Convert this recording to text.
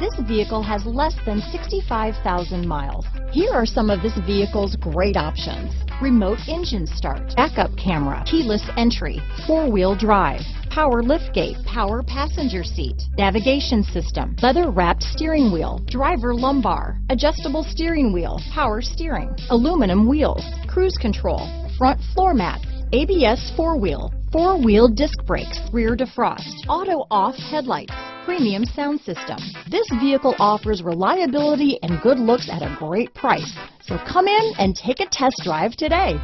This vehicle has less than 65,000 miles. Here are some of this vehicle's great options. Remote engine start, backup camera, keyless entry, four-wheel drive, power liftgate, power passenger seat, navigation system, leather wrapped steering wheel, driver lumbar, adjustable steering wheel, power steering, aluminum wheels, cruise control, front floor mats, ABS four-wheel, four-wheel disc brakes, rear defrost, auto-off headlights, premium sound system. This vehicle offers reliability and good looks at a great price. So come in and take a test drive today.